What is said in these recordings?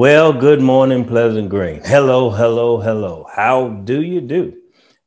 Well, good morning, Pleasant Green. Hello, hello, hello. How do you do?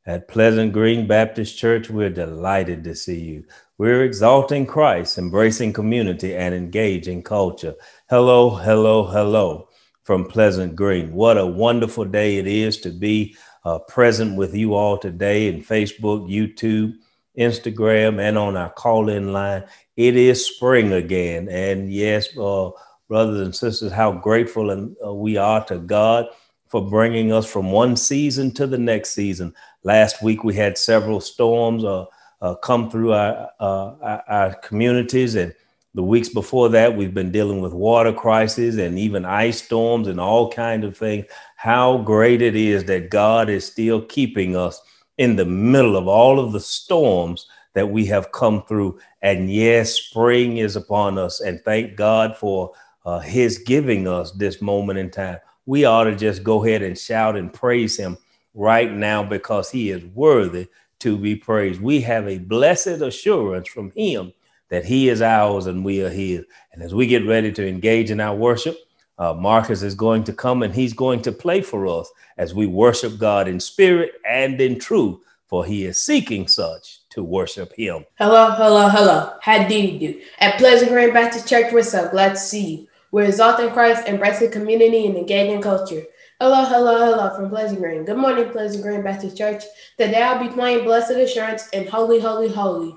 At Pleasant Green Baptist Church, we're delighted to see you. We're exalting Christ, embracing community, and engaging culture. Hello, hello, hello from Pleasant Green. What a wonderful day it is to be uh, present with you all today in Facebook, YouTube, Instagram, and on our call in line. It is spring again. And yes, uh, brothers and sisters, how grateful and uh, we are to God for bringing us from one season to the next season. Last week we had several storms uh, uh, come through our, uh, our communities, and the weeks before that we've been dealing with water crises and even ice storms and all kinds of things. How great it is that God is still keeping us in the middle of all of the storms that we have come through. And yes, spring is upon us, and thank God for uh, his giving us this moment in time. We ought to just go ahead and shout and praise him right now because he is worthy to be praised. We have a blessed assurance from him that he is ours and we are his. And as we get ready to engage in our worship, uh, Marcus is going to come and he's going to play for us as we worship God in spirit and in truth, for he is seeking such to worship him. Hello, hello, hello. How do you do? At Pleasant Green Baptist Church, we're so glad to see you. We're exalting Christ, embracing community, and engaging culture. Hello, hello, hello from Pleasant Green. Good morning, Pleasant Green Baptist Church. Today I'll be playing Blessed Assurance and Holy, Holy, Holy.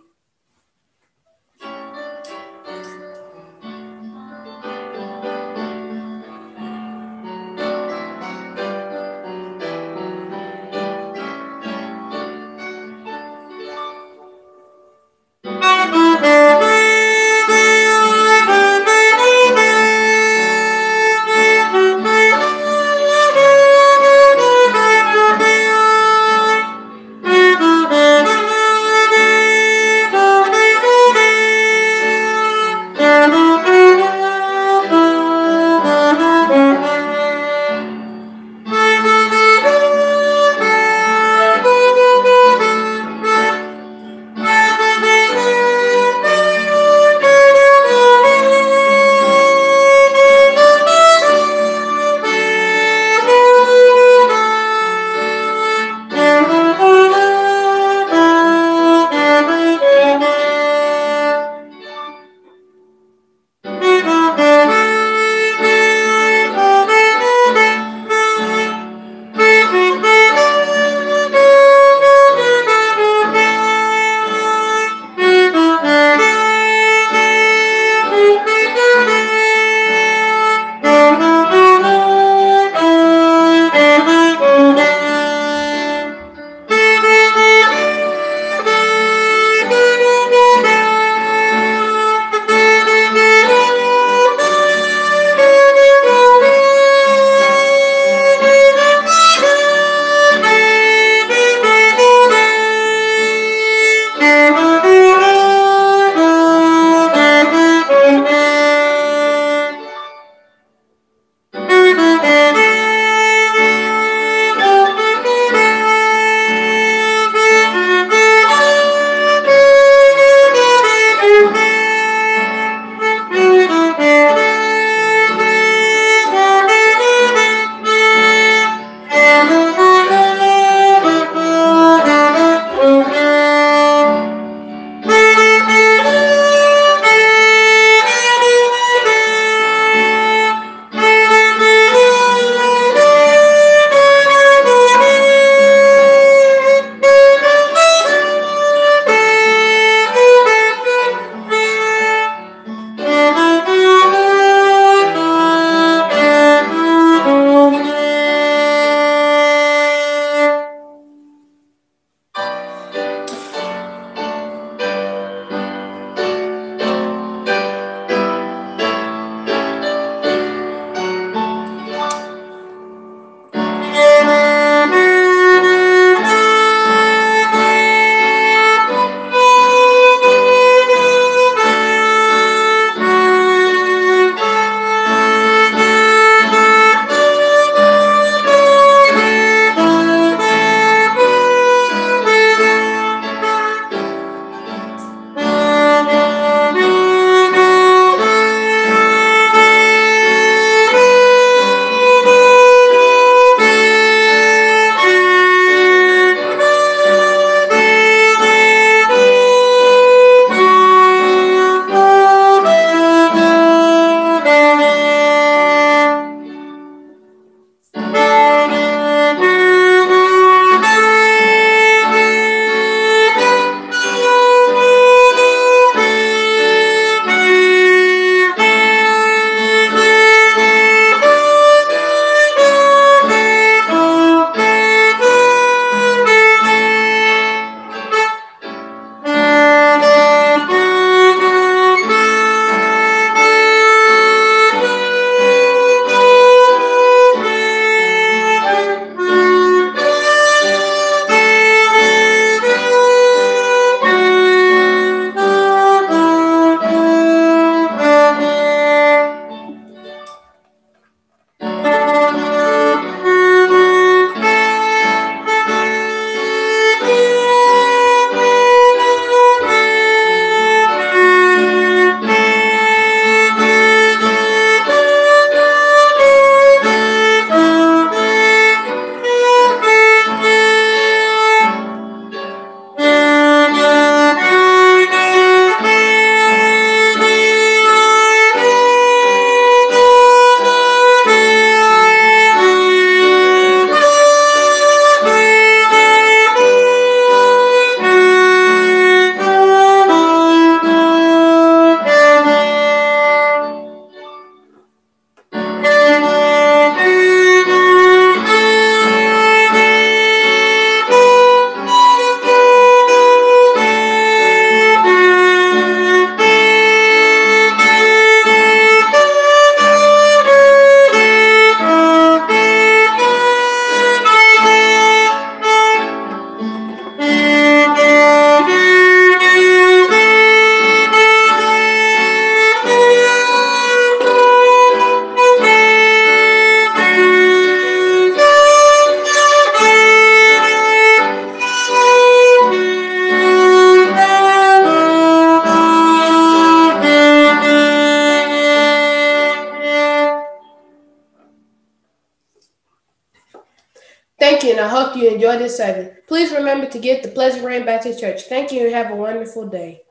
You enjoy this service. Please remember to give the Pleasant Green Baptist Church. Thank you and have a wonderful day.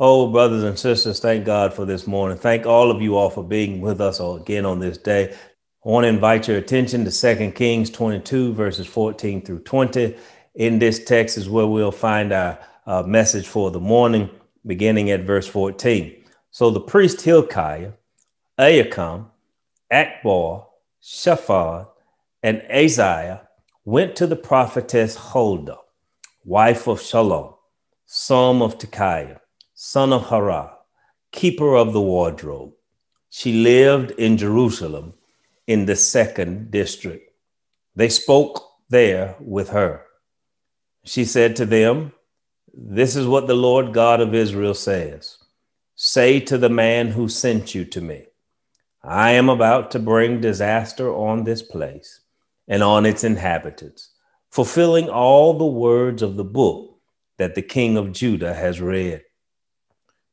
Oh, brothers and sisters, thank God for this morning. Thank all of you all for being with us again on this day. I want to invite your attention to 2 Kings 22, verses 14 through 20. In this text is where we'll find our uh, message for the morning, beginning at verse 14. So the priest Hilkiah, Ahikam, Achbor, Shaphan, and Asaiah went to the prophetess Huldah, wife of Shallum, son of Tekiah son of Harah, keeper of the wardrobe. She lived in Jerusalem in the second district. They spoke there with her. She said to them, This is what the Lord God of Israel says Say to the man who sent you to me, I am about to bring disaster on this place and on its inhabitants, fulfilling all the words of the book that the king of Judah has read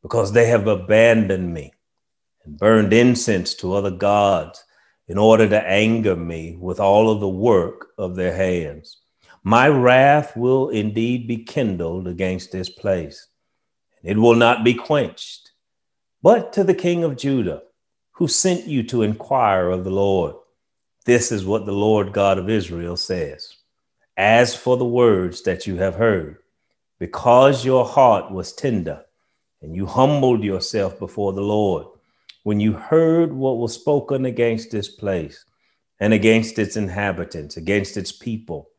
because they have abandoned me and burned incense to other gods in order to anger me with all of the work of their hands. My wrath will indeed be kindled against this place, it will not be quenched. But to the king of Judah, who sent you to inquire of the Lord, this is what the Lord God of Israel says. As for the words that you have heard, because your heart was tender, and you humbled yourself before the Lord when you heard what was spoken against this place and against its inhabitants, against its people,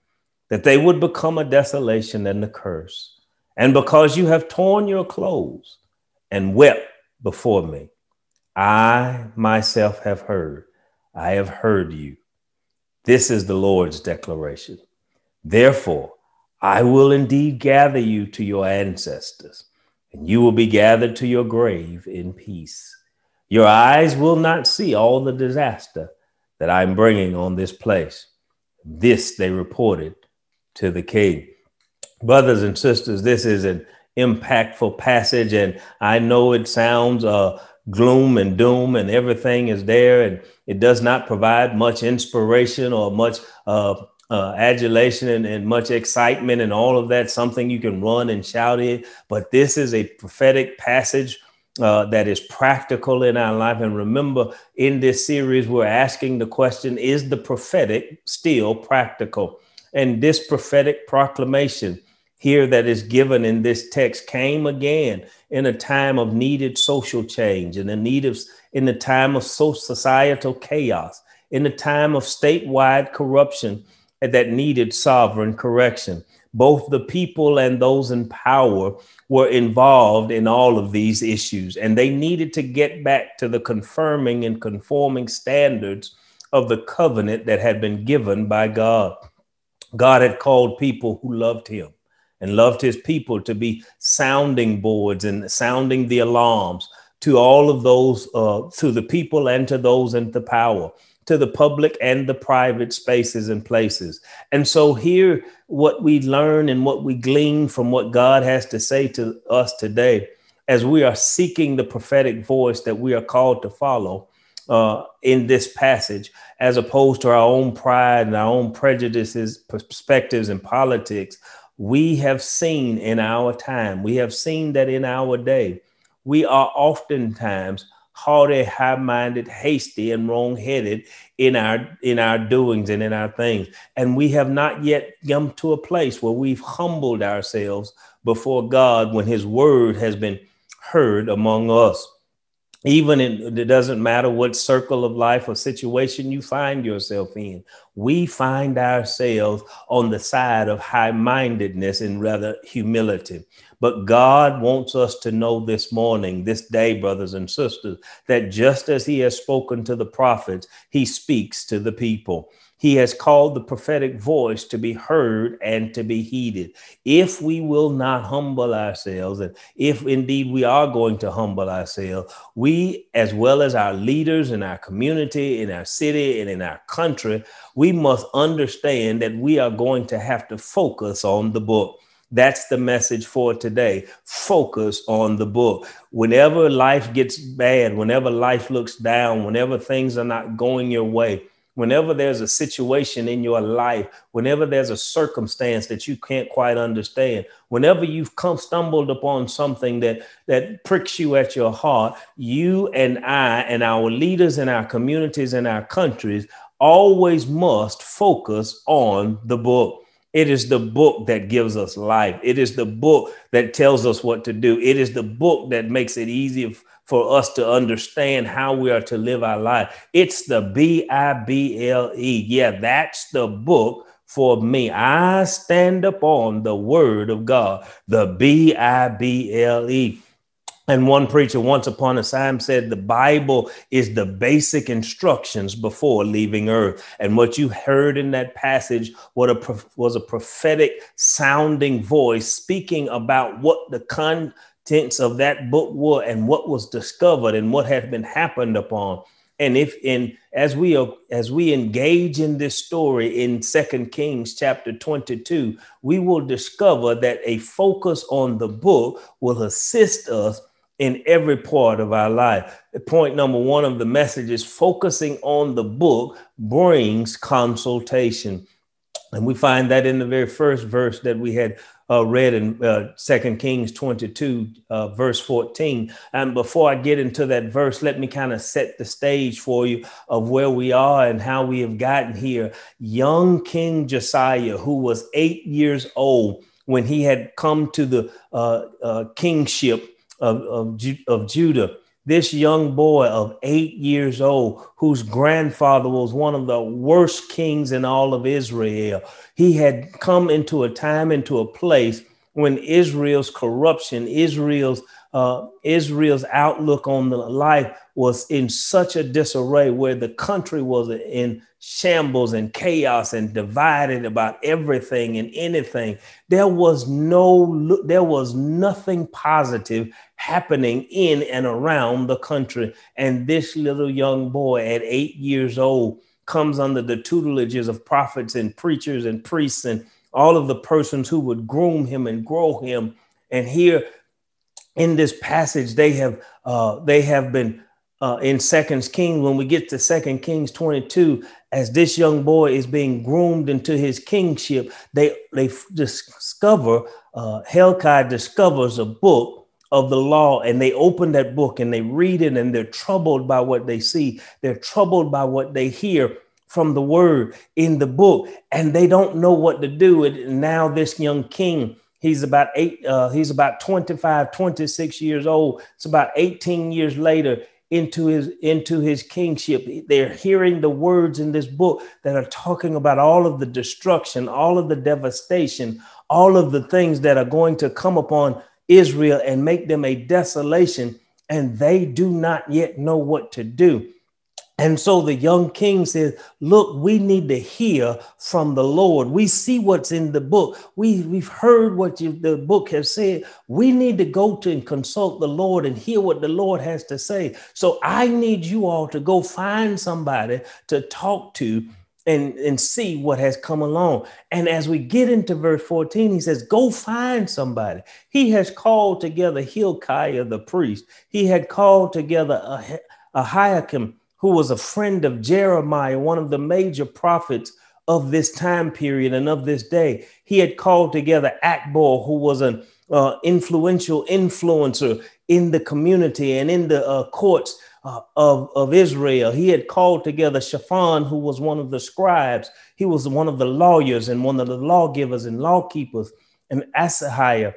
that they would become a desolation and a curse. And because you have torn your clothes and wept before me, I myself have heard, I have heard you. This is the Lord's declaration. Therefore, I will indeed gather you to your ancestors and you will be gathered to your grave in peace. Your eyes will not see all the disaster that I'm bringing on this place. This they reported to the king. Brothers and sisters, this is an impactful passage, and I know it sounds uh, gloom and doom, and everything is there, and it does not provide much inspiration or much uh, uh, adulation and, and, much excitement and all of that, something you can run and shout it. But this is a prophetic passage uh, that is practical in our life. And remember, in this series, we're asking the question Is the prophetic still practical? And this prophetic proclamation here that is given in this text came again in a time of needed social change, in the need of in the time of societal chaos, in the time of statewide corruption that needed sovereign correction. Both the people and those in power were involved in all of these issues, and they needed to get back to the confirming and conforming standards of the covenant that had been given by God. God had called people who loved him and loved his people to be sounding boards and sounding the alarms to all of those, uh, to the people and to those in the power to the public and the private spaces and places. And so, here, what we learn and what we glean from what God has to say to us today, as we are seeking the prophetic voice that we are called to follow uh, in this passage, as opposed to our own pride and our own prejudices, perspectives, and politics, we have seen in our time, we have seen that in our day, we are oftentimes haughty, high-minded, hasty, and wrong-headed in our in our doings and in our things. And we have not yet come to a place where we've humbled ourselves before God when His word has been heard among us. Even in, it doesn't matter what circle of life or situation you find yourself in, we find ourselves on the side of high mindedness and rather humility. But God wants us to know this morning, this day, brothers and sisters, that just as He has spoken to the prophets, He speaks to the people. He has called the prophetic voice to be heard and to be heeded. If we will not humble ourselves, and if indeed we are going to humble ourselves, we, as well as our leaders in our community, in our city, and in our country, we must understand that we are going to have to focus on the book That's the message for today. Focus on the book. Whenever life gets bad, whenever life looks down, whenever things are not going your way, whenever there's a situation in your life, whenever there's a circumstance that you can't quite understand, whenever you've come stumbled upon something that that pricks you at your heart, you and I and our leaders in our communities and our countries always must focus on the book. It is the book that gives us life. It is the book that tells us what to do. It is the book that makes it easy for us to understand how we are to live our life. It's the B I B L E. Yeah, that's the book for me. I stand upon the word of God, the B I B L E. And one preacher once upon a time said the Bible is the basic instructions before leaving earth. And what you heard in that passage what a, was a prophetic sounding voice speaking about what the contents of that book were and what was discovered and what had been happened upon. And if in as we as we engage in this story in Second Kings chapter 22, we will discover that a focus on the book will assist us in every part of our life. Point number one of the message is focusing on the book brings consultation. And we find that in the very first verse that we had uh, read in uh, 2 Kings 22, uh, verse 14. And before I get into that verse, let me kind of set the stage for you of where we are and how we have gotten here. Young King Josiah, who was eight years old when he had come to the uh, uh, kingship of, of, of Judah, this young boy of eight years old, whose grandfather was one of the worst kings in all of Israel, he had come into a time, into a place when Israel's corruption, Israel's uh, Israel's outlook on the life was in such a disarray, where the country was in shambles and chaos and divided about everything and anything. There was no, there was nothing positive happening in and around the country. And this little young boy at eight years old comes under the tutelages of prophets and preachers and priests and all of the persons who would groom him and grow him. And here in this passage, they have uh, they have been uh, in Second Kings. When we get to Second Kings 22, as this young boy is being groomed into his kingship, they they discover uh, Hilkiah discovers a book of the law, and they open that book and they read it, and they're troubled by what they see. They're troubled by what they hear from the word in the book, and they don't know what to do. And now this young king He's about eight, uh, he's about 25, 26 years old. It's about 18 years later into his into his kingship. They're hearing the words in this book that are talking about all of the destruction, all of the devastation, all of the things that are going to come upon Israel and make them a desolation, and they do not yet know what to do. And so the young king says, Look, we need to hear from the Lord. We see what's in the book. We, we've heard what you, the book has said. We need to go to and consult the Lord and hear what the Lord has to say. So I need you all to go find somebody to talk to and, and see what has come along. And as we get into verse 14, he says, Go find somebody. He has called together Hilkiah the priest, he had called together Ahikam who was a friend of Jeremiah, one of the major prophets of this time period and of this day. He had called together Achbor, who was an uh, influential influencer in the community and in the uh, courts uh, of, of Israel. He had called together Shaphan, who was one of the scribes. He was one of the lawyers and one of the lawgivers and lawkeepers, and Asahiah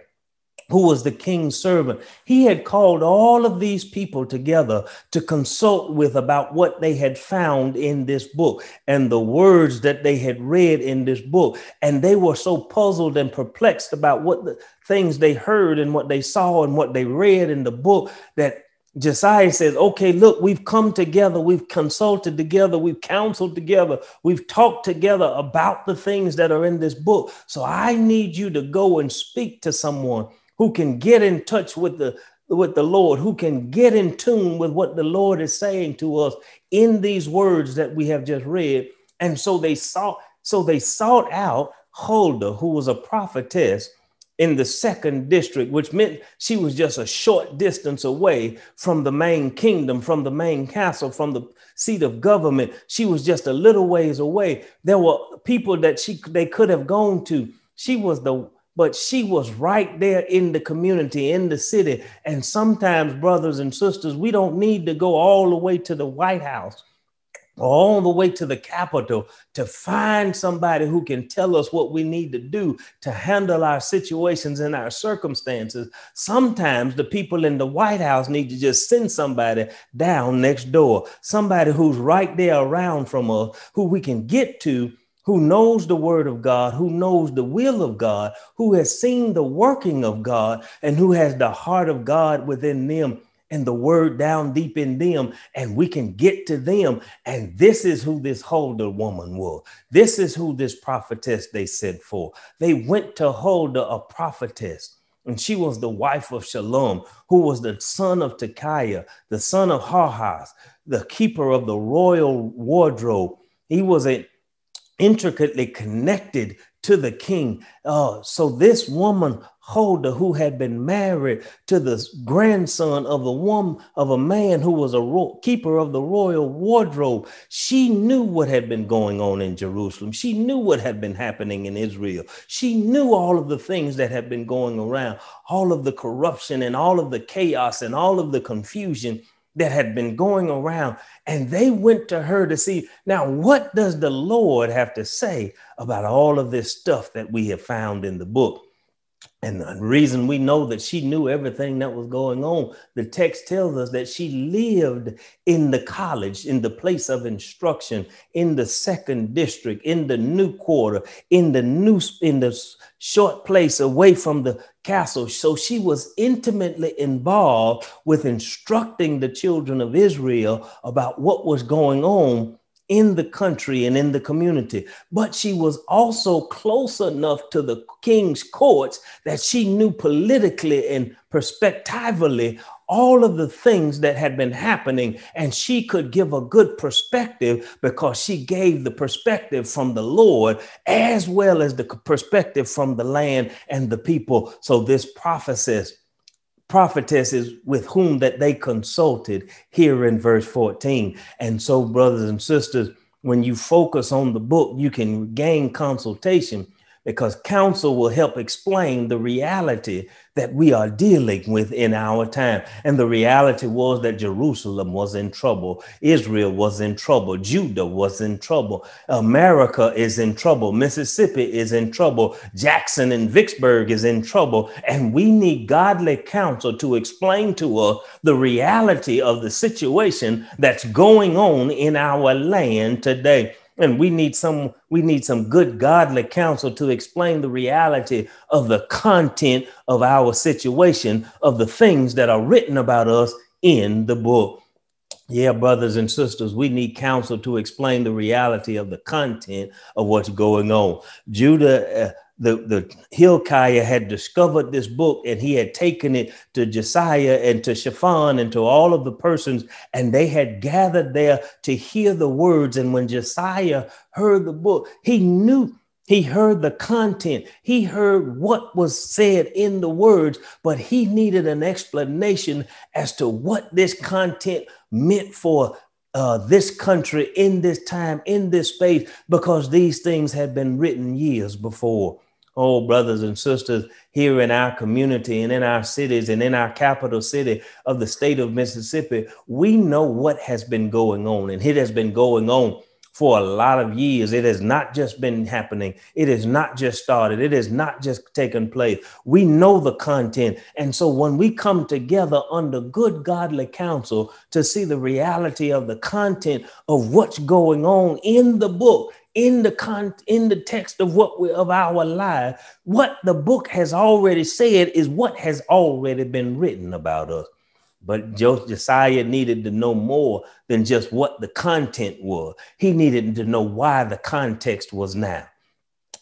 who was the king's servant, he had called all of these people together to consult with about what they had found in this book and the words that they had read in this book. And they were so puzzled and perplexed about what the things they heard and what they saw and what they read in the book that Josiah says, okay, look, we've come together, we've consulted together, we've counseled together, we've talked together about the things that are in this book. So I need you to go and speak to someone who can get in touch with the with the Lord, who can get in tune with what the Lord is saying to us in these words that we have just read. And so they sought, so they sought out Huldah, who was a prophetess in the second district, which meant she was just a short distance away from the main kingdom, from the main castle, from the seat of government. She was just a little ways away. There were people that she they could have gone to. She was the but she was right there in the community, in the city. And sometimes, brothers and sisters, we don't need to go all the way to the White House all the way to the Capitol to find somebody who can tell us what we need to do to handle our situations and our circumstances. Sometimes the people in the White House need to just send somebody down next door, somebody who's right there around from us, who we can get to. Who knows the word of God, who knows the will of God, who has seen the working of God, and who has the heart of God within them and the word down deep in them, and we can get to them. And this is who this Huldah woman was. This is who this prophetess they sent for. They went to Huldah, a prophetess. And she was the wife of Shallum, who was the son of Tekiah, the son of Harhas, the keeper of the royal wardrobe. He was a, intricately connected to the king. Uh, so this woman Huldah, who had been married to the grandson of a woman of a man who was a ro- keeper of the royal wardrobe, she knew what had been going on in Jerusalem. She knew what had been happening in Israel. She knew all of the things that had been going around, all of the corruption and all of the chaos and all of the confusion that had been going around and they went to her to see now what does the lord have to say about all of this stuff that we have found in the book and the reason we know that she knew everything that was going on, the text tells us that she lived in the college, in the place of instruction, in the second district, in the new quarter, in the new in the short place away from the castle. So she was intimately involved with instructing the children of Israel about what was going on in the country and in the community. But she was also close enough to the king's courts that she knew politically and perspectively all of the things that had been happening. And she could give a good perspective because she gave the perspective from the Lord as well as the perspective from the land and the people. So this prophetess prophetesses with whom that they consulted here in verse 14. And so, brothers and sisters, when you focus on the book, you can gain consultation because counsel will help explain the reality that we are dealing with in our time. And the reality was that Jerusalem was in trouble, Israel was in trouble, Judah was in trouble, America is in trouble, Mississippi is in trouble, Jackson and Vicksburg is in trouble. And we need godly counsel to explain to us the reality of the situation that's going on in our land today and we need some we need some good godly counsel to explain the reality of the content of our situation of the things that are written about us in the book. Yeah brothers and sisters we need counsel to explain the reality of the content of what's going on. Judah uh, the, the Hilkiah had discovered this book and he had taken it to Josiah and to Shaphan and to all of the persons, and they had gathered there to hear the words. And when Josiah heard the book, he knew he heard the content, he heard what was said in the words, but he needed an explanation as to what this content meant for uh, this country in this time, in this space, because these things had been written years before. Oh, brothers and sisters, here in our community and in our cities and in our capital city of the state of Mississippi, we know what has been going on, and it has been going on for a lot of years. It has not just been happening, it has not just started, it has not just taken place. We know the content. And so when we come together under good godly counsel to see the reality of the content of what's going on in the book, in the con in the text of what we of our life, what the book has already said is what has already been written about us. But Josiah needed to know more than just what the content was. He needed to know why the context was now.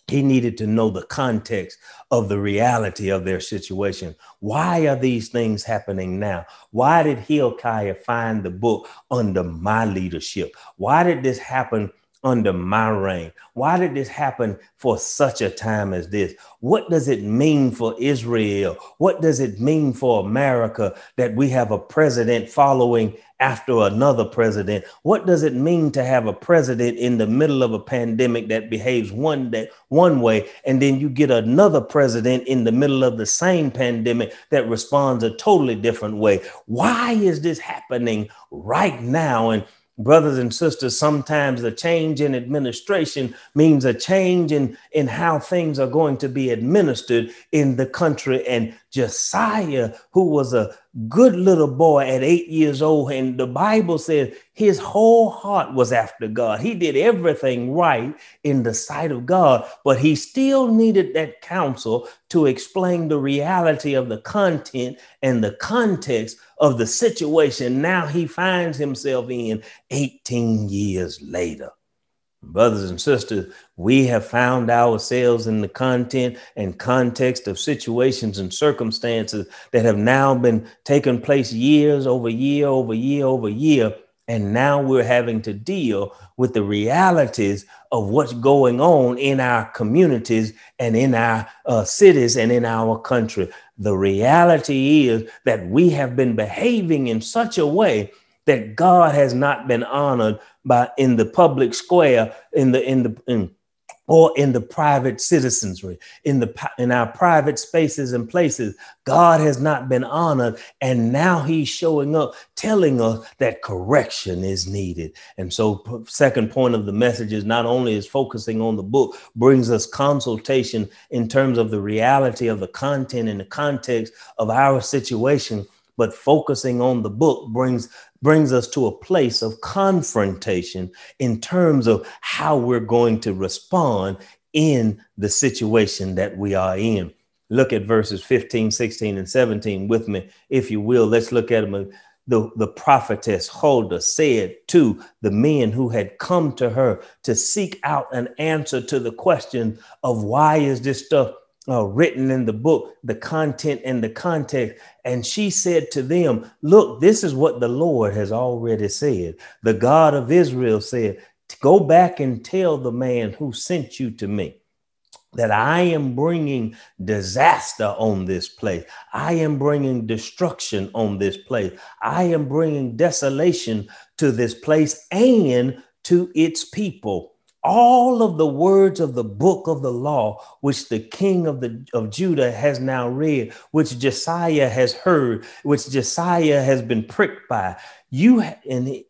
He needed to know the context of the reality of their situation. Why are these things happening now? Why did Hilkiah find the book under my leadership? Why did this happen under my reign? Why did this happen for such a time as this? What does it mean for Israel? What does it mean for America that we have a president following after another president? What does it mean to have a president in the middle of a pandemic that behaves one day one way and then you get another president in the middle of the same pandemic that responds a totally different way? Why is this happening right now and brothers and sisters, sometimes a change in administration means a change in, in how things are going to be administered in the country. And Josiah, who was a good little boy at eight years old, and the Bible says his whole heart was after God. He did everything right in the sight of God, but he still needed that counsel to explain the reality of the content and the context of the situation now he finds himself in 18 years later. Brothers and sisters, we have found ourselves in the content and context of situations and circumstances that have now been taking place years over year over year over year. And now we're having to deal with the realities of what's going on in our communities and in our uh, cities and in our country. The reality is that we have been behaving in such a way that God has not been honored by in the public square, in the in the in, or in the private citizenry, in the in our private spaces and places. God has not been honored, and now He's showing up, telling us that correction is needed. And so, second point of the message is not only is focusing on the book brings us consultation in terms of the reality of the content and the context of our situation but focusing on the book brings brings us to a place of confrontation in terms of how we're going to respond in the situation that we are in. Look at verses 15, 16, and 17 with me, if you will. Let's look at them. The, the prophetess Huldah said to the men who had come to her to seek out an answer to the question of why is this stuff uh, written in the book, the content and the context. And she said to them, Look, this is what the Lord has already said. The God of Israel said, Go back and tell the man who sent you to me that I am bringing disaster on this place. I am bringing destruction on this place. I am bringing desolation to this place and to its people all of the words of the book of the law, which the king of the of Judah has now read, which Josiah has heard, which Josiah has been pricked by. You and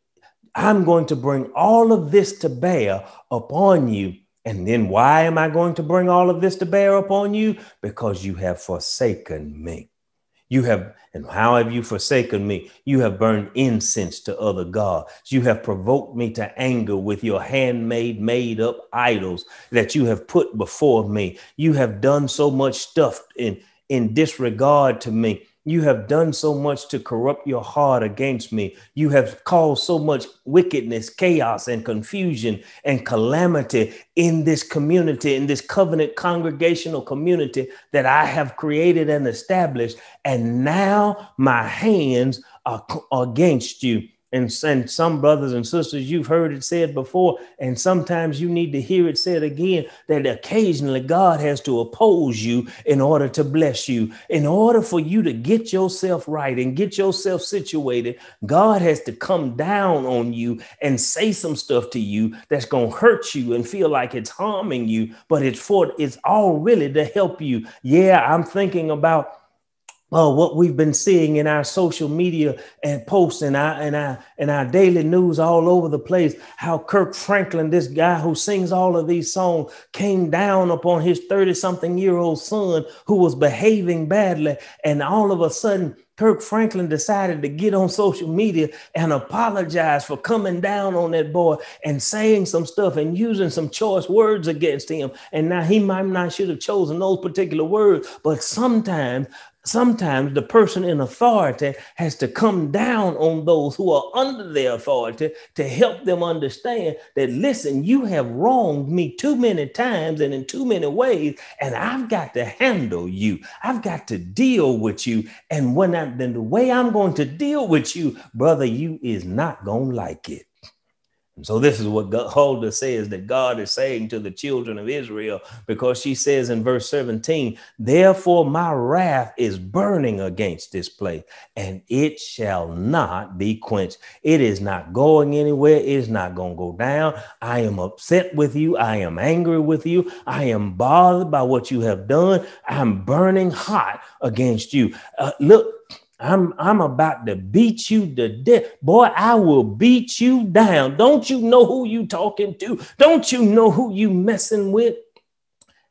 I'm going to bring all of this to bear upon you. And then why am I going to bring all of this to bear upon you? Because you have forsaken me. You have, and how have you forsaken me? You have burned incense to other gods. You have provoked me to anger with your handmade, made up idols that you have put before me. You have done so much stuff in, in disregard to me you have done so much to corrupt your heart against me. You have caused so much wickedness, chaos, and confusion and calamity in this community, in this covenant congregational community that I have created and established. And now my hands are against you. And, and some brothers and sisters, you've heard it said before, and sometimes you need to hear it said again that occasionally God has to oppose you in order to bless you. In order for you to get yourself right and get yourself situated, God has to come down on you and say some stuff to you that's going to hurt you and feel like it's harming you, but it's for it's all really to help you. Yeah, I'm thinking about uh, what we've been seeing in our social media and posts and our and our and our daily news all over the place. How Kirk Franklin, this guy who sings all of these songs, came down upon his 30-something year old son who was behaving badly, and all of a sudden. Kirk Franklin decided to get on social media and apologize for coming down on that boy and saying some stuff and using some choice words against him. And now he might not should have chosen those particular words, but sometimes sometimes the person in authority has to come down on those who are under their authority to help them understand that listen you have wronged me too many times and in too many ways and i've got to handle you. I've got to deal with you. And when i then the way i'm going to deal with you brother you is not going to like it And so this is what Huldah says that God is saying to the children of Israel, because she says in verse 17, Therefore my wrath is burning against this place, and it shall not be quenched. It is not going anywhere. It is not going to go down. I am upset with you. I am angry with you. I am bothered by what you have done. I'm burning hot against you. Uh, look, I'm I'm about to beat you to death. Boy, I will beat you down. Don't you know who you talking to? Don't you know who you messing with?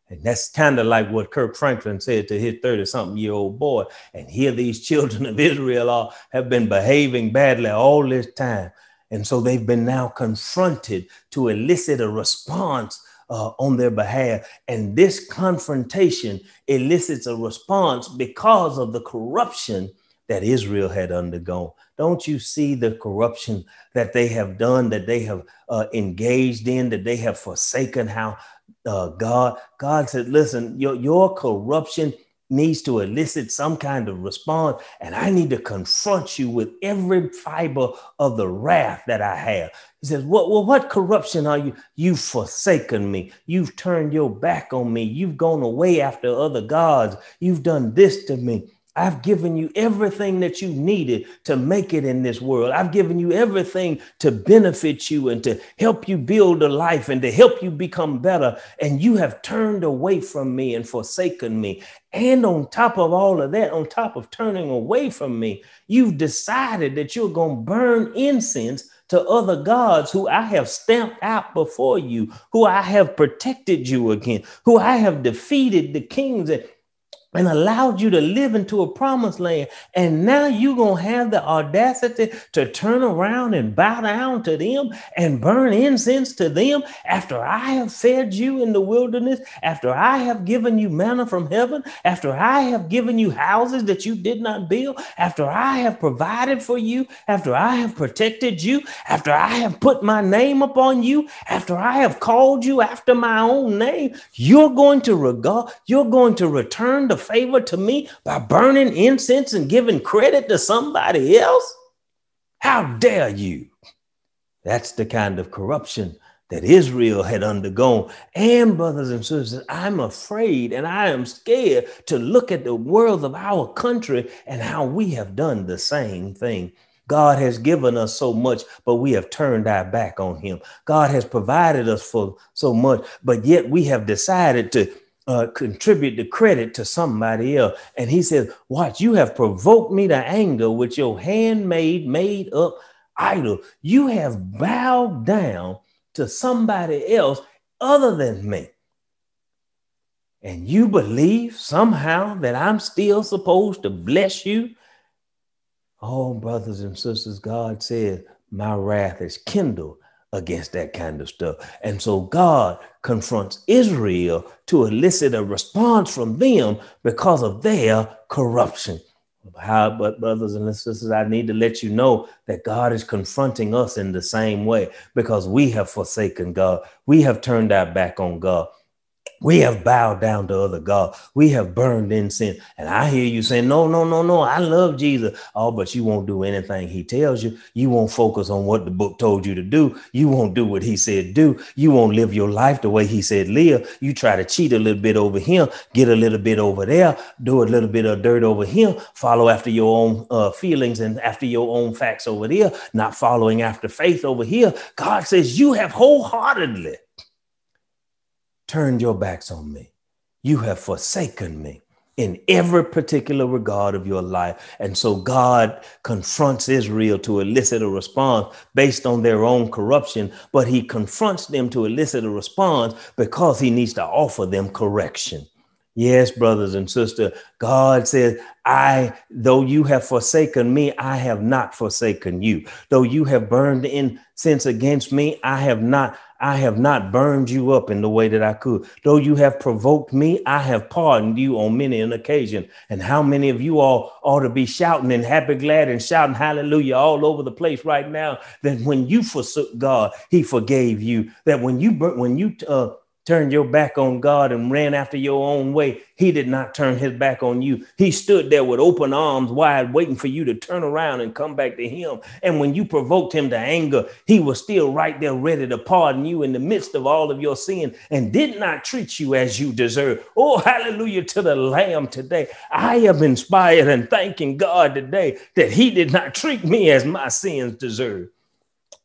And that's kind of like what Kirk Franklin said to his 30 something year old boy. And here these children of Israel are, have been behaving badly all this time. And so they've been now confronted to elicit a response uh, on their behalf. And this confrontation elicits a response because of the corruption that Israel had undergone. Don't you see the corruption that they have done, that they have uh, engaged in, that they have forsaken how uh, God, God said, listen, your, your corruption needs to elicit some kind of response, and I need to confront you with every fiber of the wrath that I have. He says, What well, what corruption are you? You've forsaken me, you've turned your back on me, you've gone away after other gods, you've done this to me. I've given you everything that you needed to make it in this world. I've given you everything to benefit you and to help you build a life and to help you become better. And you have turned away from me and forsaken me. And on top of all of that, on top of turning away from me, you've decided that you're going to burn incense to other gods who I have stamped out before you, who I have protected you against, who I have defeated the kings and allowed you to live into a promised land. And now you're going to have the audacity to turn around and bow down to them and burn incense to them after I have fed you in the wilderness, after I have given you manna from heaven, after I have given you houses that you did not build, after I have provided for you, after I have protected you, after I have put my name upon you, after I have called you after my own name, you're going to regard, you're going to return the favor to me by burning incense and giving credit to somebody else? How dare you? That's the kind of corruption that Israel had undergone. And, brothers and sisters, I'm afraid and I am scared to look at the world of our country and how we have done the same thing. God has given us so much, but we have turned our back on Him. God has provided us for so much, but yet we have decided to uh, contribute the credit to somebody else. And he says, Watch, you have provoked me to anger with your handmade, made up idol. You have bowed down to somebody else other than me. And you believe somehow that I'm still supposed to bless you? Oh, brothers and sisters, God said, My wrath is kindled against that kind of stuff. And so God confronts Israel to elicit a response from them because of their corruption. How, but brothers and sisters, I need to let you know that God is confronting us in the same way because we have forsaken God. We have turned our back on God. We have bowed down to other gods. We have burned incense. And I hear you saying, No, no, no, no. I love Jesus. Oh, but you won't do anything he tells you. You won't focus on what the book told you to do. You won't do what he said do. You won't live your life the way he said live. You try to cheat a little bit over him, get a little bit over there, do a little bit of dirt over him, follow after your own uh, feelings and after your own facts over there, not following after faith over here. God says, You have wholeheartedly turned your backs on me. You have forsaken me in every particular regard of your life. And so God confronts Israel to elicit a response based on their own corruption, but he confronts them to elicit a response because he needs to offer them correction. Yes, brothers and sisters, God says, I, though you have forsaken me, I have not forsaken you. Though you have burned incense against me, I have not I have not burned you up in the way that I could. Though you have provoked me, I have pardoned you on many an occasion. And how many of you all ought to be shouting and happy, glad, and shouting hallelujah all over the place right now that when you forsook God, He forgave you. That when you when you uh, turned your back on God and ran after your own way, he did not turn his back on you. He stood there with open arms wide, waiting for you to turn around and come back to him. And when you provoked him to anger, he was still right there ready to pardon you in the midst of all of your sin and did not treat you as you deserve. Oh, hallelujah to the Lamb today. I am inspired and thanking God today that he did not treat me as my sins deserve.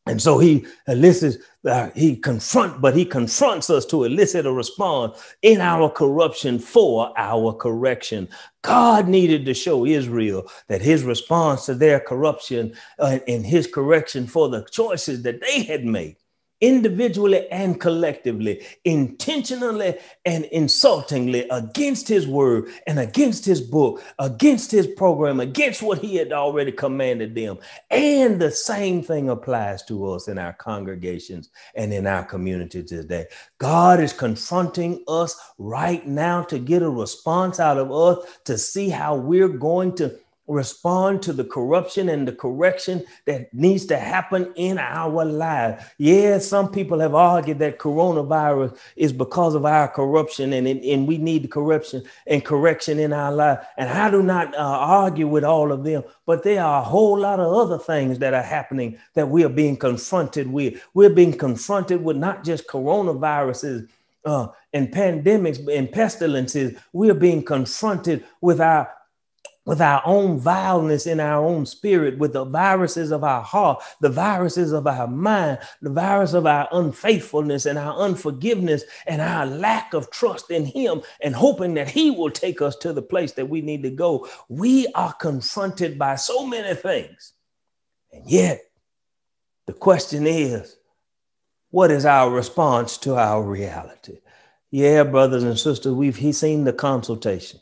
And so he elicits, uh, he confront, but he confronts us to elicit a response in our corruption for our correction. God needed to show Israel that his response to their corruption uh, and his correction for the choices that they had made individually and collectively, intentionally and insultingly against his word and against his book, against his program, against what he had already commanded them. And the same thing applies to us in our congregations and in our community today. God is confronting us right now to get a response out of us to see how we're going to respond to the corruption and the correction that needs to happen in our lives. Yeah, some people have argued that coronavirus is because of our corruption and, and we need the corruption and correction in our life. And I do not uh, argue with all of them, but there are a whole lot of other things that are happening that we are being confronted with. We're being confronted with not just coronaviruses. Uh, and pandemics and pestilences, we are being confronted with our with our own vileness in our own spirit, with the viruses of our heart, the viruses of our mind, the virus of our unfaithfulness and our unforgiveness and our lack of trust in Him and hoping that He will take us to the place that we need to go. We are confronted by so many things. And yet, the question is, what is our response to our reality? Yeah, brothers and sisters, we've seen the consultation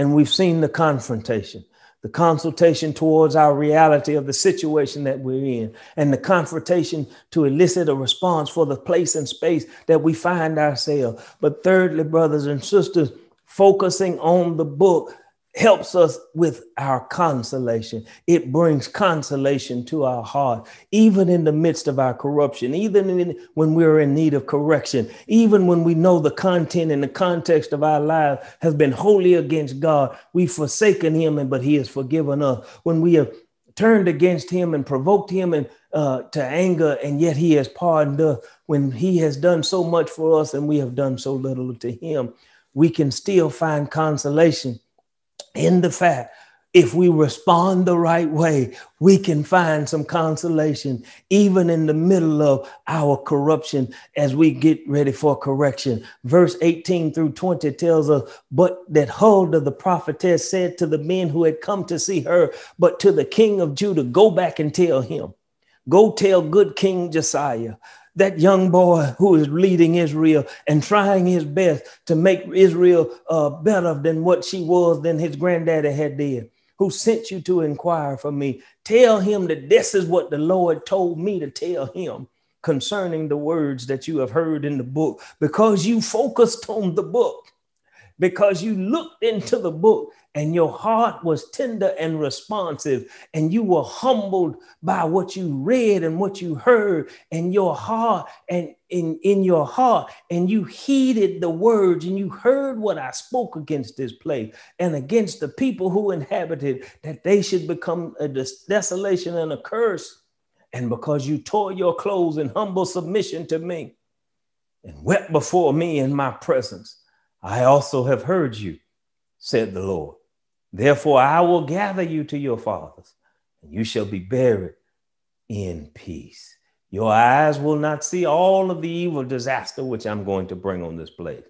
and we've seen the confrontation, the consultation towards our reality of the situation that we're in, and the confrontation to elicit a response for the place and space that we find ourselves. But thirdly, brothers and sisters, focusing on the book helps us with our consolation. It brings consolation to our heart, even in the midst of our corruption, even in, when we're in need of correction, even when we know the content and the context of our lives has been wholly against God. We've forsaken Him, but He has forgiven us. When we have turned against Him and provoked Him and uh, to anger, and yet He has pardoned us. When He has done so much for us, and we have done so little to Him, we can still find consolation in the fact if we respond the right way, we can find some consolation even in the middle of our corruption as we get ready for correction. Verse 18 through 20 tells us, But that Huldah the prophetess said to the men who had come to see her, but to the king of Judah, Go back and tell him, Go tell good King Josiah that young boy who is leading Israel and trying his best to make Israel uh, better than what she was than his granddaddy had did, who sent you to inquire for me. Tell him that this is what the Lord told me to tell him concerning the words that you have heard in the book, because you focused on the book, because you looked into the book and your heart was tender and responsive, and you were humbled by what you read and what you heard, and your heart and in, in your heart, and you heeded the words, and you heard what I spoke against this place and against the people who inhabited, that they should become a desolation and a curse. And because you tore your clothes in humble submission to me and wept before me in my presence, I also have heard you, said the Lord. Therefore, I will gather you to your fathers, and you shall be buried in peace. Your eyes will not see all of the evil disaster which I'm going to bring on this place.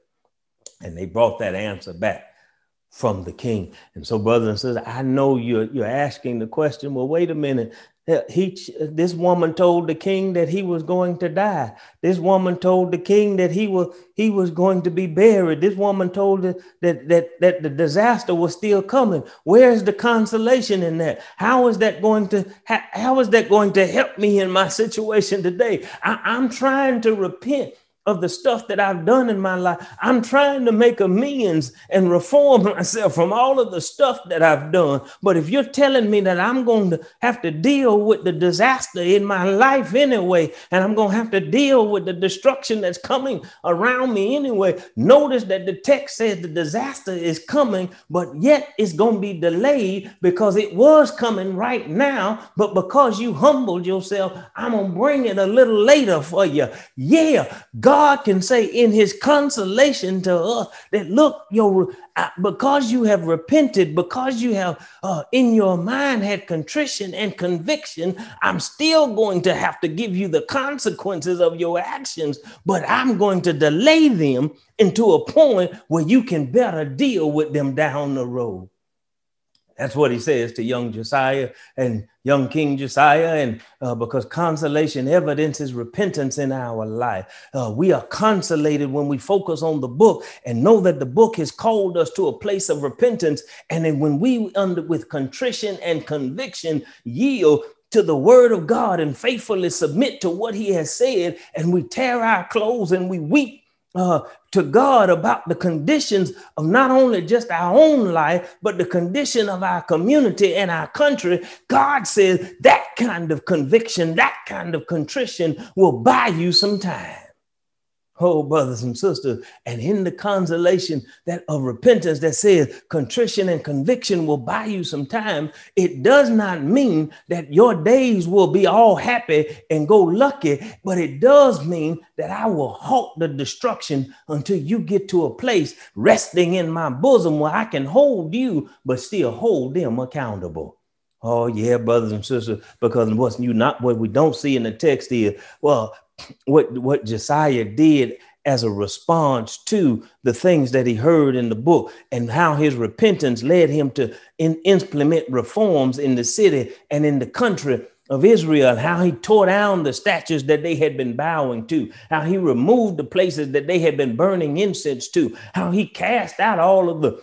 And they brought that answer back from the king. And so, brothers and sisters, I know you're, you're asking the question well, wait a minute Uh, he this woman told the king that he was going to die. This woman told the king that he was he was going to be buried. This woman told that that that, that the disaster was still coming. Where's the consolation in that? How is that going to how, how is that going to help me in my situation today? I, i'm trying to repent of the stuff that I've done in my life. I'm trying to make amends and reform myself from all of the stuff that I've done. But if you're telling me that I'm going to have to deal with the disaster in my life anyway, and I'm going to have to deal with the destruction that's coming around me anyway, notice that the text says the disaster is coming, but yet it's going to be delayed because it was coming right now. But because you humbled yourself, I'm going to bring it a little later for you. Yeah, God can say in his consolation to us that look, your because you have repented, because you have uh, in your mind had contrition and conviction, I'm still going to have to give you the consequences of your actions, but I'm going to delay them into a point where you can better deal with them down the road. That's what he says to young Josiah and young King Josiah. And uh, because consolation evidences repentance in our life, uh, we are consolated when we focus on the book and know that the book has called us to a place of repentance. And then when we, under with contrition and conviction, yield to the word of God and faithfully submit to what he has said, and we tear our clothes and we weep uh, to God about the conditions of not only just our own life, but the condition of our community and our country, God says that kind of conviction, that kind of contrition will buy you some time. Oh, brothers and sisters, and in the consolation that of repentance that says contrition and conviction will buy you some time, it does not mean that your days will be all happy and go lucky, but it does mean that I will halt the destruction until you get to a place resting in my bosom where I can hold you, but still hold them accountable. Oh yeah, brothers and sisters, because what's you not what we don't see in the text is well, what what Josiah did as a response to the things that he heard in the book and how his repentance led him to in, implement reforms in the city and in the country of Israel, how he tore down the statues that they had been bowing to, how he removed the places that they had been burning incense to, how he cast out all of the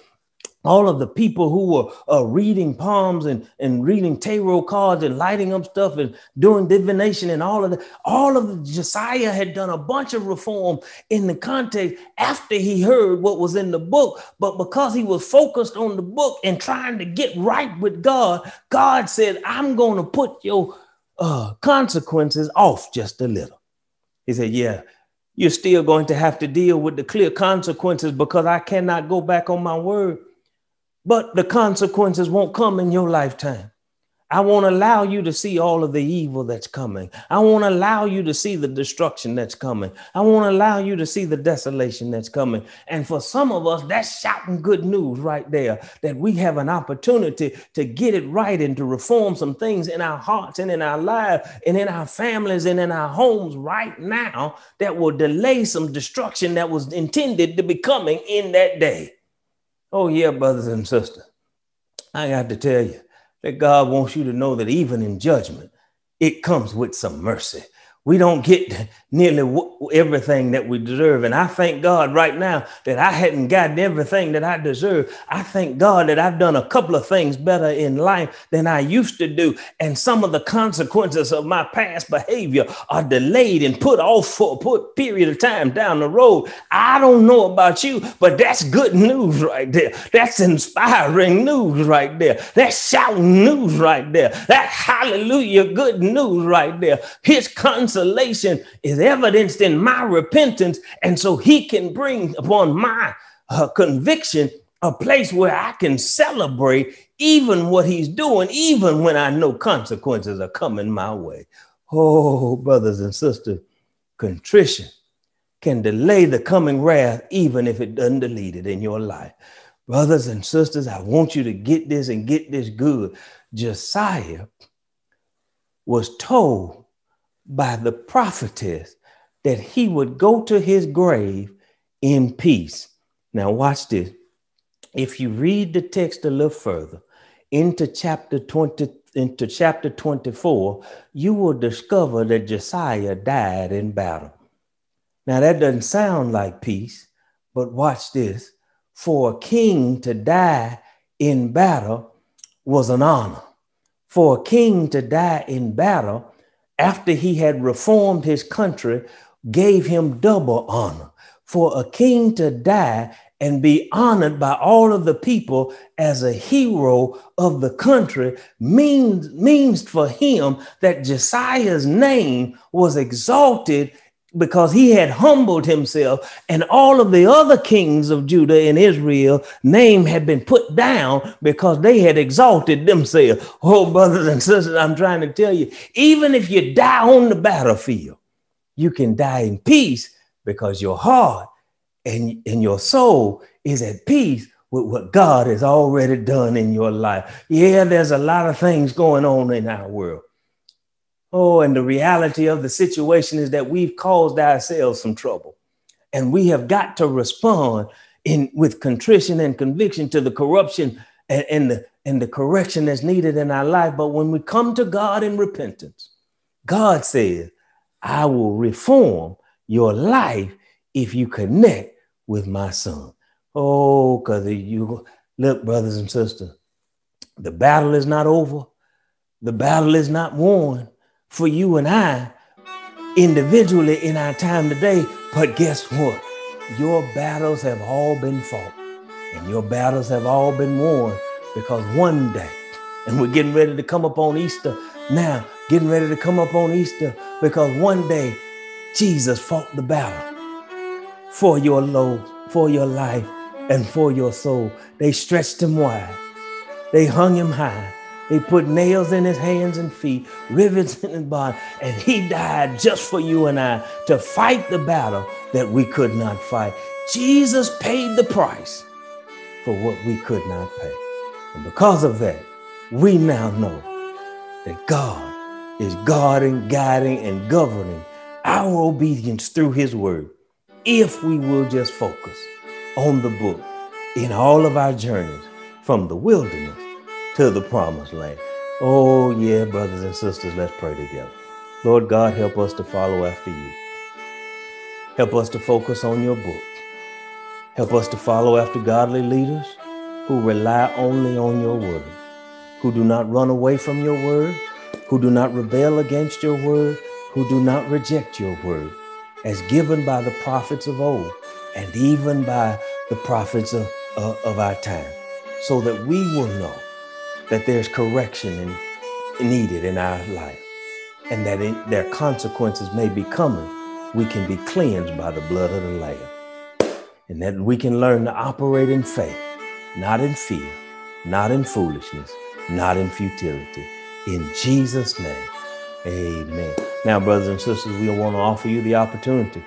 all of the people who were uh, reading palms and, and reading tarot cards and lighting up stuff and doing divination and all of that. All of Josiah had done a bunch of reform in the context after he heard what was in the book. But because he was focused on the book and trying to get right with God, God said, I'm going to put your uh, consequences off just a little. He said, Yeah, you're still going to have to deal with the clear consequences because I cannot go back on my word but the consequences won't come in your lifetime. I won't allow you to see all of the evil that's coming. I won't allow you to see the destruction that's coming. I won't allow you to see the desolation that's coming. And for some of us, that's shouting good news right there that we have an opportunity to get it right and to reform some things in our hearts and in our lives and in our families and in our homes right now that will delay some destruction that was intended to be coming in that day. Oh, yeah, brothers and sisters. I got to tell you that God wants you to know that even in judgment, it comes with some mercy we don't get nearly everything that we deserve. And I thank God right now that I hadn't gotten everything that I deserve. I thank God that I've done a couple of things better in life than I used to do. And some of the consequences of my past behavior are delayed and put off for a period of time down the road. I don't know about you, but that's good news right there. That's inspiring news right there. That's shouting news right there. That hallelujah good news right there. His consolation is evidenced in my repentance. And so he can bring upon my uh, conviction a place where I can celebrate even what he's doing, even when I know consequences are coming my way. Oh, brothers and sisters, contrition can delay the coming wrath, even if it doesn't delete it in your life. Brothers and sisters, I want you to get this and get this good. Josiah was told by the prophetess that he would go to his grave in peace. Now, watch this. If you read the text a little further into chapter 20, into chapter 24, you will discover that Josiah died in battle. Now, that doesn't sound like peace, but watch this. For a king to die in battle was an honor. For a king to die in battle after he had reformed his country gave him double honor. For a king to die and be honored by all of the people as a hero of the country means, means for him that Josiah's name was exalted because he had humbled himself and all of the other kings of Judah and Israel name had been put down because they had exalted themselves. Oh brothers and sisters, I'm trying to tell you, even if you die on the battlefield, you can die in peace because your heart and, and your soul is at peace with what God has already done in your life. Yeah, there's a lot of things going on in our world. Oh, and the reality of the situation is that we've caused ourselves some trouble. And we have got to respond in with contrition and conviction to the corruption and, and, the, and the correction that's needed in our life. But when we come to God in repentance, God says, I will reform your life if you connect with my son. Oh, because you look, brothers and sisters, the battle is not over. The battle is not won for you and I individually in our time today. But guess what? Your battles have all been fought and your battles have all been won because one day, and we're getting ready to come up on Easter now, getting ready to come up on Easter because one day Jesus fought the battle for your load, for your life, and for your soul. They stretched him wide. They hung him high. They put nails in his hands and feet, rivets in his body, and he died just for you and I to fight the battle that we could not fight. Jesus paid the price for what we could not pay. And because of that, we now know that God is guarding, guiding, and governing our obedience through his word if we will just focus on the book in all of our journeys from the wilderness to the promised land. Oh, yeah, brothers and sisters, let's pray together. Lord God, help us to follow after you. Help us to focus on your book. Help us to follow after godly leaders who rely only on your word, who do not run away from your word, who do not rebel against your word, who do not reject your word as given by the prophets of old and even by the prophets of, uh, of our time, so that we will know that there's correction in, needed in our life and that in, their consequences may be coming. We can be cleansed by the blood of the Lamb, and that we can learn to operate in faith, not in fear, not in foolishness, not in futility. In Jesus' name, amen. Now, brothers and sisters, we want to offer you the opportunity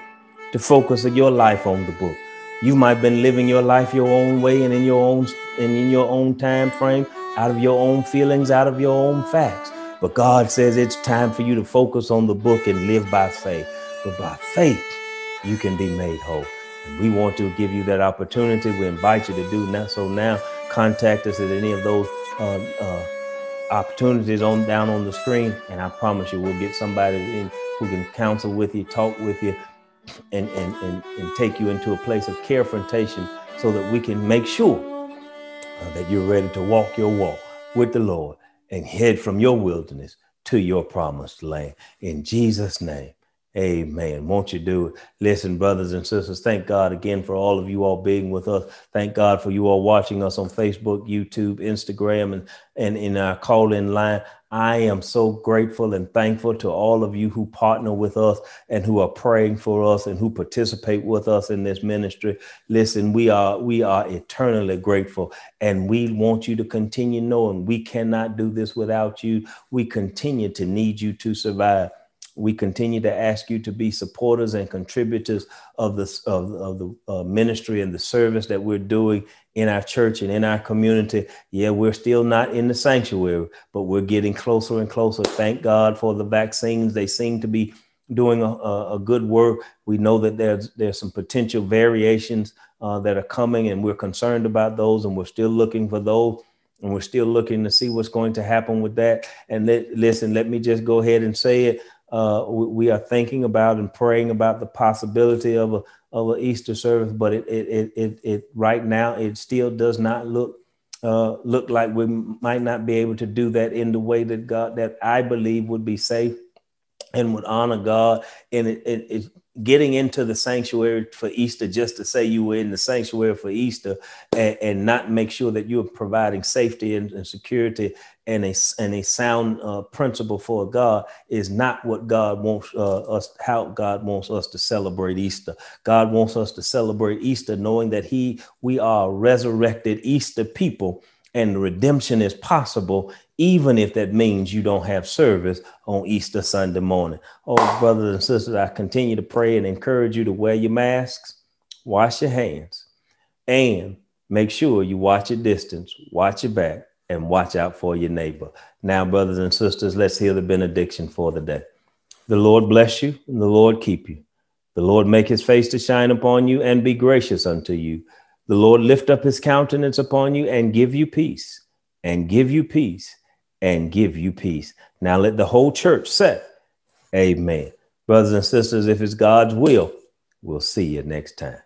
to focus your life on the book. You might have been living your life your own way and in your own and in your own time frame, out of your own feelings, out of your own facts. But God says it's time for you to focus on the book and live by faith. But by faith, you can be made whole. And we want to give you that opportunity. We invite you to do that. So now contact us at any of those uh, uh, opportunities on down on the screen, and I promise you, we'll get somebody in who can counsel with you, talk with you, and and and, and take you into a place of care confrontation, so that we can make sure uh, that you're ready to walk your walk with the Lord and head from your wilderness to your promised land. In Jesus' name. Amen. Won't you do it? Listen, brothers and sisters, thank God again for all of you all being with us. Thank God for you all watching us on Facebook, YouTube, Instagram, and, and in our call in line. I am so grateful and thankful to all of you who partner with us and who are praying for us and who participate with us in this ministry. Listen, we are we are eternally grateful and we want you to continue knowing we cannot do this without you. We continue to need you to survive we continue to ask you to be supporters and contributors of the, of, of the uh, ministry and the service that we're doing in our church and in our community. Yeah, we're still not in the sanctuary, but we're getting closer and closer. Thank God for the vaccines. They seem to be doing a, a, good work. We know that there's there's some potential variations uh, that are coming, and we're concerned about those, and we're still looking for those. And we're still looking to see what's going to happen with that. And let, listen, let me just go ahead and say it uh, we, we, are thinking about and praying about the possibility of a of an Easter service, but it it, it it it right now it still does not look uh, look like we might not be able to do that in the way that God that I believe would be safe and would honor God. And it, it, it getting into the sanctuary for Easter just to say you were in the sanctuary for Easter and, and not make sure that you're providing safety and, and security and a, and a sound uh, principle for God is not what God wants uh, us, how God wants us to celebrate Easter. God wants us to celebrate Easter knowing that he, we are resurrected Easter people and redemption is possible even if that means you don't have service on Easter Sunday morning. Oh, brothers and sisters, I continue to pray and encourage you to wear your masks, wash your hands, and make sure you watch your distance, watch your back, and watch out for your neighbor. Now, brothers and sisters, let's hear the benediction for the day. The Lord bless you and the Lord keep you. The Lord make his face to shine upon you and be gracious unto you. The Lord lift up his countenance upon you and give you peace, and give you peace and give you peace. Now let the whole church say, Amen. Brothers and sisters, if it's God's will, we'll see you next time.